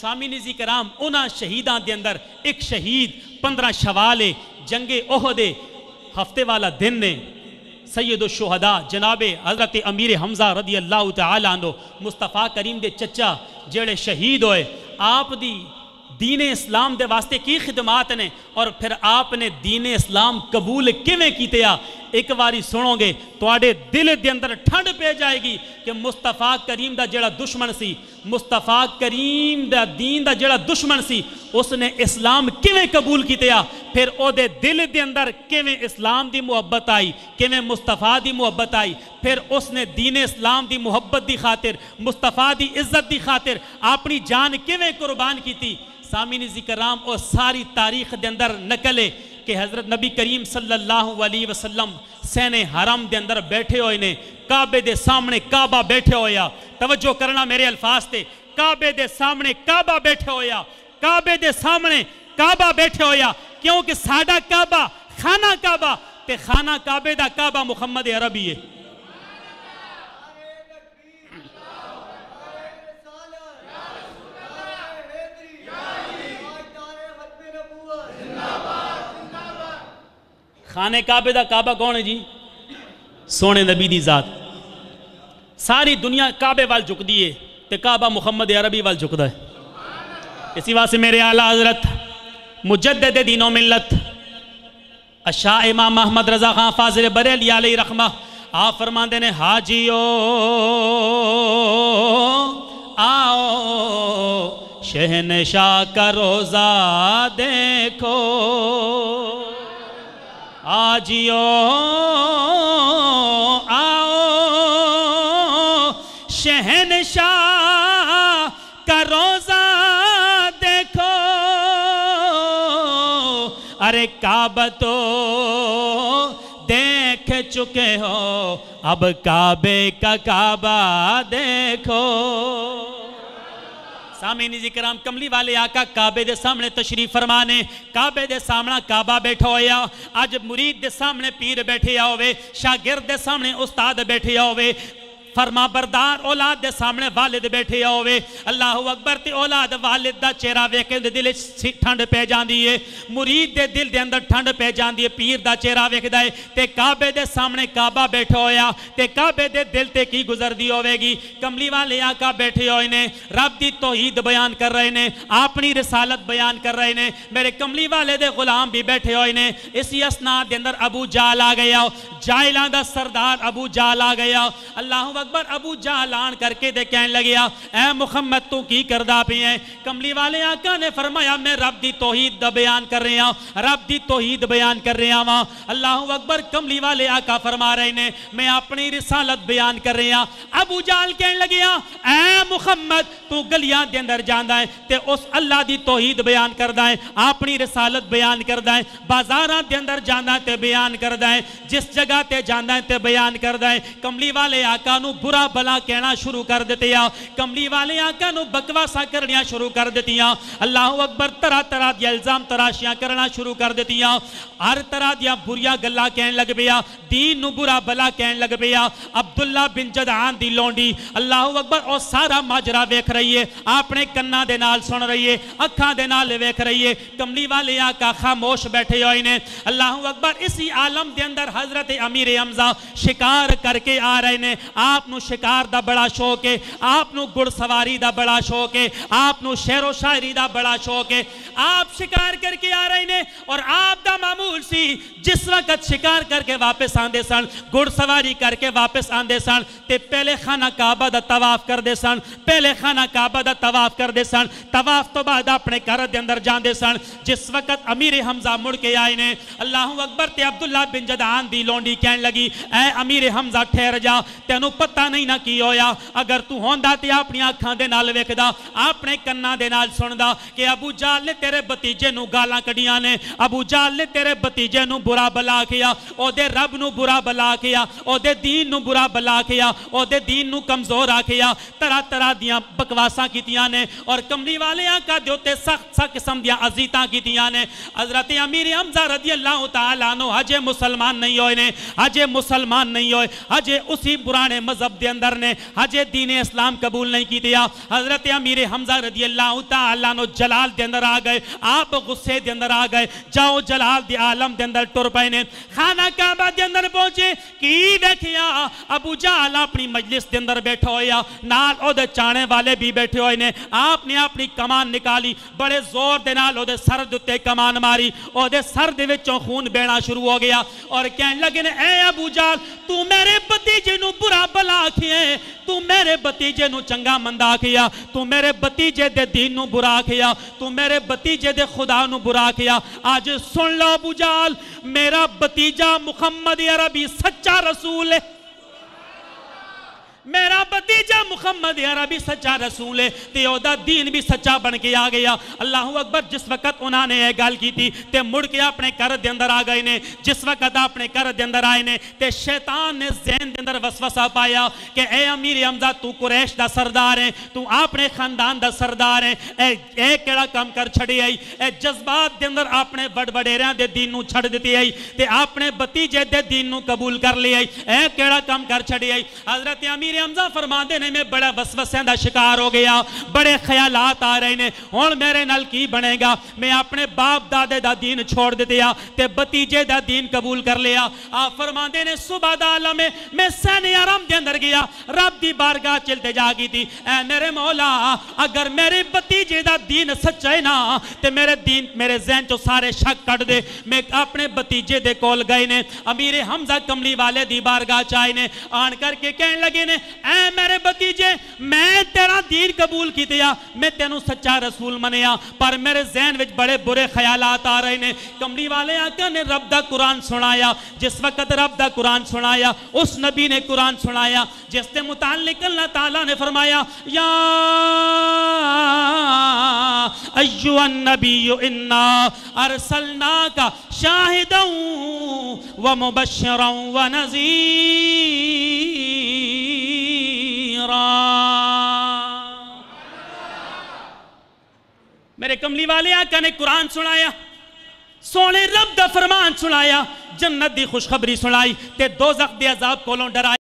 ਸਾਮੀ ਨਿਜ਼ੀ ਕਰਾਮ ਉਹਨਾਂ ਸ਼ਹੀਦਾਂ ਦੇ ਅੰਦਰ ਇੱਕ ਸ਼ਹੀਦ 15 ਸ਼ਵਾਲ ਹੈ ਜੰਗੇ ਉਹਦੇ ਹਫਤੇ ਵਾਲਾ ਦਿਨ ਨੇ सैयद शुहदा जनाब हज़रत अमीर हमजा रदी अल्लाह तनो मुस्तफ़ा करीम के चचा जेड़े शहीद होए आप दी दीन इस्लाम के वास्ते की खिदमात ने और फिर आपने दीन इस्लाम कबूल किमें किते एक बारी सुनोगे थोड़े दिल के अंदर ठंड पे जाएगी कि मुस्तफ़ा करीम का जोड़ा दुश्मन सी, मुस्तफ़ा करीम का दीन का जोड़ा दुश्मन सी, उसने इस्लाम किमें कबूल किया फिर ओदे दिल के अंदर किमें इस्लाम की मुहब्बत आई? किमें मुस्तफ़ा की मुहब्बत आई? फिर उसने दीन इस्लाम की मुहब्बत की खातिर, मुस्तफ़ा की इज़्ज़त की खातिर अपनी जान किमें कुर्बान की सामिन जिक्राम और सारी तारीख के अंदर नकल कि हज़रत नबी करीम सल्लल्लाहु अलैहि वसल्लम सैने हरम के अंदर बैठे हुए ने, काबे के सामने काबा बैठे होया। तवज्जो करना मेरे अल्फाज से काबे के सामने काबा बैठे होया। काबे के सामने काबा बैठे होया। क्योंकि साडा काबा खाना काबा, ते खाना काबे का काबा मुहम्मद अरबी है। खाने काबे का काबा कौन है जी? सोने नबी की जात। सारी दुनिया काबे वाल झुकती है तो काबा मुहम्मद अरबी वाल झुकता है। इसी वास्ते मेरे आला हज़रत मुजद दिनों मिलत अशाह इमाम महमद रजा खां फाजिल बरेली आलही रखमा, आप फरमाते ने हाजियो आओ, शहनशाह का रोजा देखो। आजियो, आओ, शहनशाह का रोजा देखो। अरे काबा तो देख चुके हो, अब काबे का काबा देखो। सामीनी जी कराम कमली वाले आका काबे दे सामने तशरीफ़ फरमाने, काबे दे सामने काबा बैठा होया अज मुरीद दे सामने पीर बैठे होवे शागिर्द दे सामने उस्ताद बैठे होवे फरमा बरदार औलाद के सामने वालिद बैठे होवे। अल्लाह अकबर ते औलाद वालिद का चेहरा वेख के दिल ठंड पै जाती है मुरीद के दिल के अंदर ठंड पै जाती है पीर का चेहरा वेखदा है ते काबे के सामने काबा बैठा होया। काबे के दिल ते की गुजरती होगी कमली वाले आका बैठे हुए ने। रब की तोहीद बयान कर रहे ने। अपनी रसालत बयान कर रहे ने। मेरे कमली वाले दे गुलाम भी बैठे हुए ने। इसी असनाद के अंदर अबू जाल आ गया। जायला का सरदार अबू जाल आ गया। अल्लाह अकबर अबू जालान करके दे कहन लगे ए मुहम्मद, तू की करदा पे है कमली वाले आका ने फरमाया, मैं रब की तोहीद दा बयान कर रहा रब की तोहीद बयान कर रहा वहाँ अल्लाह अकबर कमली वाले आका फरमा रहे ने, मैं अपनी रिसालत बयान कर रहा अबू जाल कह लगे ए मुहम्मद, तू गलियाँ के अंदर जाता है ते उस अल्लाह की तोहीद बयान करता है अपनी रिसालत बयान करता है बाजारा के अंदर जाना ते बयान करता है जिस जगह ते जाना है ते बयान करता है कमली वाले आका बुरा भला कहना शुरू कर दिते कमली वाले आका बकवासा करनिया शुरू कर दित्तियाँ अल्लाह अकबर तरह तरह दिया इल्ज़ाम तराशियाँ करना शुरू कर दित्तियाँ हर तरह दिया बुरिया गल्ला कह लग पिया दीन बुरा भला कह लग पिया अब्दुल्ला बिन जदान दी लौंडी। अल्लाह अकबर, और सारा माजरा वेख रही है। अपने कन्ना दे नाल सुन रही है। अखा दे नाल वेख रही है। कमली वाले आका खामोश बैठे हुए ने। अल्लाह अकबर, इसी आलम के अंदर हज़रत अमीर हमजा शिकार करके आ रहे ने। आप शिकार का बड़ा शौक है आप घुड़सवारी का बड़ा शौक है आप शेरों शायरी का बड़ा शौक है। आप शिकार करके आ रहे ने, और आप का मामूल सी, जिस वक्त शिकार करके वापस आते सन, घुड़सवारी करके वापस आते सन, ते पहले खाना काबा का तवाफ करते सन, पहले खाना काबा का तवाफ करते सन, तवाफ तो बाद अपने घर के अंदर जाते सन, जिस वक्त अमीर हमजा मुड़ के आए ने, अल्लाह अकबर ते अब्दुल्ला बिन जदान दी लौंडी कह लगी ए अमीर हमजा, ठहर जा, तेन पता नहीं ना की होया, अगर तू होंदा ते अपनी अखा दे नाल वेखदा, अपने कन्ना दे नाल सुनदा कि अबू जाल ने तेरे भतीजे गालां कडियाँ ने। अबू जाल ने तेरे भतीजे बुरा बला किया ओदे रब नु बुरा बला किया ओदे दीन नु बुरा बला किया ओदे दीन नु कमज़ोर आखिया तरह तरह दियाँ बकवासां कीतियाँ ने और कमली वाले आका दे उत्ते सख्त सख्त किस्म दियाँ अजीतां कीतियाँ ने। हज़रत अमीर हमजा रज़ी अल्लाह तआला हजे मुसलमान नहीं होए ने, हजे मुसलमान नहीं होए, हजे उसी पुराने मज़हब के अंदर ने, हजे दीन इस्लाम कबूल नहीं की हज़रत अमीर हमजा रदी अल्लाह तआला जलाल के अंदर आ गए। आप गुस्से के अंदर आ गए। जाओ जलाल दे आलम के अंदर टुर पे ने। खाना काबा के अंदर पहुँचे। की देखिया? अबू जहल अपनी मजलिस के अंदर बैठा होया। नाल ओदे चाणे वाले भी बैठे हुए ने। आपने अपनी कमान निकाली। बड़े ज़ोर दे नाल ओदे सर उत्ते कमान मारी। ओदे सर दे विचों खून बहना शुरू हो गया। और कहने लगे ने ए अबू जहल, तू मेरे भतीजे नु बुरा भला आखिए तू मेरे भतीजे नु चंगा मंदा आखिया। तू मेरे भतीजे दे दीन नु बुरा आखिया। तू मेरे भतीजे दे खुदा नु बुरा किया। आज सुन लो बुजाल मेरा भतीजा मुहम्मद अरबी, सच्चा रसूल है। मेरा भतीजा मुहम्मद अरबी सच्चा रसूल है, ते ओदा दीन भी सच्चा बन के आ गया। अल्लाह अकबर, जिस वक्त उन्होंने यह गल की थी, ते मुड़ के अपने घर के अंदर आ गए ने। जिस वक्त अपने घर के अंदर आए ने, ते शैतान ने जहन के अंदर वसवसा पाया कि, ए अमीर हमजा, तू कुरैश का सरदार है, तू अपने खानदान का सरदार है, ए केड़ा काम कर छड़ी आई? ए जज्बात के अंदर अपने बड़ वडेरिया के दीन छड़ दी आई, ते अपने भतीजे के दीन कबूल कर लिया आई, ए केड़ा काम कर छड़ी आई? हज़रत अमीर हमजा फरमाते ने, मैं बड़ा वसवसियाँ का शिकार हो गया, बड़े ख्यालात आ रहे ने। हुन मेरे नाल की बनेगा? मैं अपने बाप दादे दा दीन छोड़ दिया ते भतीजे दा दीन कबूल कर लिया। आप फरमाते ने, सुबह दा आलम मैं सैने आराम के अंदर गया। रब दी बारगाह चलते जागी थी। ऐ मेरे मौला, अगर मेरे भतीजे का दीन सच्चा है ना, ते मेरे दीन, मेरे जहन चो सारे शक कट दे। मैं अपने भतीजे दे कोल गए ने, अमीर हमजा कमली वाले दी बारगाह च ने। आन करके कहने लगे ने ऐ मेरे भतीजे, मैं तेरा दीन कबूल किया मैं तेन सच्चा रसूल मनिया, पर मेरे जहन में बड़े बुरे ख्यालात आ रहे ने। कमली वाले आका ने रब दा कुरान सुनाया जिस वक्त रब दा कुरान सुनाया उस नबी ने कुरान सुनाया जिसके मुतालिक अल्लाह ताला ने फरमाया, या इन्ना अरसलनाका शाहिदन व मुबश्शिरन व नज़ीरा। मेरे कमली वाले आका ने कुरान सुनाया, सोने रब का फरमान सुनाया, जन्नत की खुशखबरी सुनाई, ते दोजख के अजाब कोलों डराया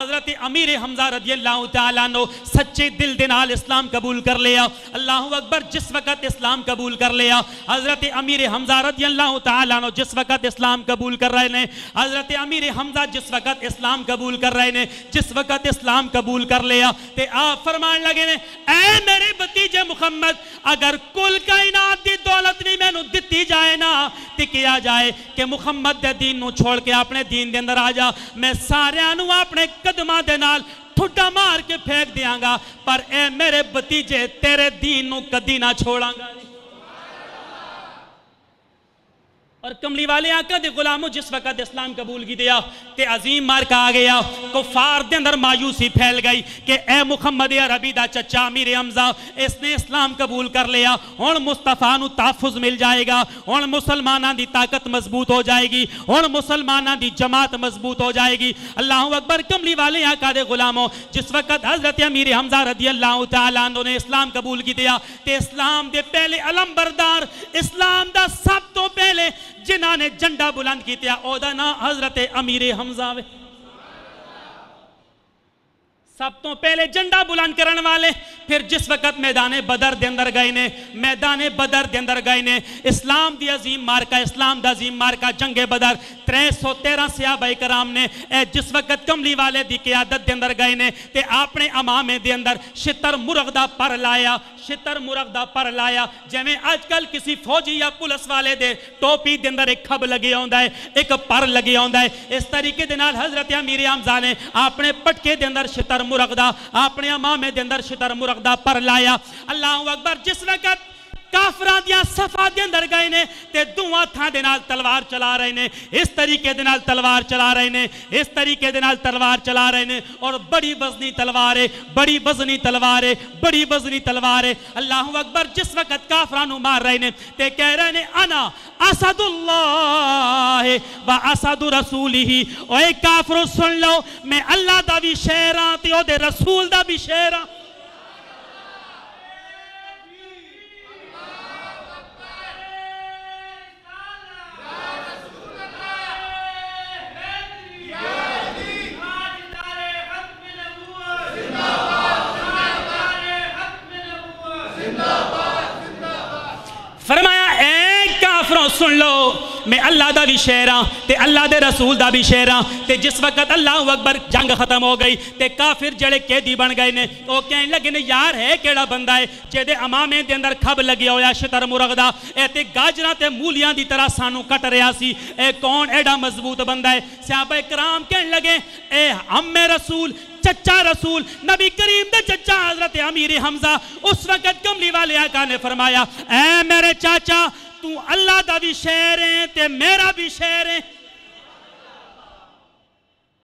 हज़रत अमीर हमजा रज़ी अल्लाह सच्चे दिल दिन इस्लाम कबूल कर लिया अल्लाह अकबर जिस वक़्त इस्लाम कबूल कर लिया हज़रत अमीर हमजा रज़ी अल्लाह जिस वक़्त इस्लाम कबूल कर रहे ने, हज़रत अमीर हमजा जिस वक़्त इस्लाम कबूल कर रहे ने, जिस वक़्त इस्लाम कबूल कर लिया तो आप फरमान लगे ने, ऐ मेरे भतीजे मुहम्मद, अगर कुल कायनात की दौलत नहीं मैनू दिती जाए ना तो किया जाए कि मुहम्मद के दीन छोड़ के अपने दीन के अंदर आ जा। मैं सारू अपने कदमा दे ठुडा मार के फेंक देंगा पर ए मेरे भतीजे तेरे दीन कदी ना छोड़ागा। और कमली वाले आका दे गुलामों, जिस वक्त इस्लाम कबूल की दिया, ते अजीम मार का आ गया। कुफार दे अंदर मायूसी फैल गई कि, ए मुहम्मद अरबी दा चचा अमीर हमजा, इसने इस्लाम कबूल कर लिया। हुन मुस्तफ़ा तहफुज मिल जाएगा। हुन मुसलमाना दी ताकत मज़बूत हो जाएगी। हुन मुसलमाना दी जमात मज़बूत हो जाएगी। अल्लाह अकबर, कमली वाले आका दे गुलामों, जिस वक्त हज़रत अमीर हमजा रदी अल्लाह तआला ने इस्लाम कबूल की दिया, ते इस्लाम दे पहले अलम बरदार इस्लाम दा सब तो पहले जिन्हों ने झंडा बुलंद किया ना हज़रत अमीरे हमजा वे। सब तो पहले झंडा बुलंद करने वाले फिर जिस वक्त मैदान बदर के अंदर गए ने, मैदान बदर के अंदर गए ने, इस्लाम की अजीम मार्का, इस्लाम का अजीम मार्का, जंगे बदर, त्रै सौ तेरह सियाबाई कराम ने जिस वक्त कमली वाले की क्यादत के अंदर गए ने, ते अपने अमामे के अंदर छितर मुरग का पर लाया, छितर मुरग का पर लाया जिमें अजकल किसी फौजी या पुलिस वाले दे टोपी के अंदर एक खब लगे आता है, एक पर लगे आता है, इस तरीके हज़रत अमीर हमजा ने अपने पटके के अंदर छितर मुरग का अपने अमामे के अंदर छितर मुरग का पर लाया। अल्लाह अकबर जिस वक्त सफ़ा के अंदर गए ने, ते दोवां हत्थां दे नाल तलवार चला रहे ने, इस तरीके तलवार चला रहे ने, इस तरीके तलवार चला रहे ने, और बड़ी तलवार है, बड़ी तलवार है, बड़ी तलवार है। अल्लाह अकबर जिस वक्त काफरा मार रहे ने, ते कह रहे ने असदुल्लाह व असदु रसूलिही। ओए सुन लो, मैं अल्लाह दा भी शेर हाँ ते रसूल भी शेर हाँ फरमाया काफरों, सुन लो। मैं अल्लाह का भी शेर हाँ ते अल्लाह के रसूल का भी शेर हाँ ते जिस वक्त अल्लाह अकबर जंग खत्म हो गई, ते काफिर जड़े कैदी बन गए ने वो कह लगे ने, यार, है केड़ा बंदा है, जेदे अमामे के अंदर खब लगे होया, शतर मुरग का ए ते गाजरा ते मूलियाँ की तरह सानू कट रहा सी। ए कौन एडा मज़बूत बंदा है? स्यापा कराम कह लगे ए अम्मे रसूल चचा रसूल, नबी करीम दे चचा हज़रत अमीर हमजा, उस वक्त कमली वाले आका ने फरमाया ए मेरे चाचा, तू अल्लाह का भी शेर है ते मेरा भी शेर है।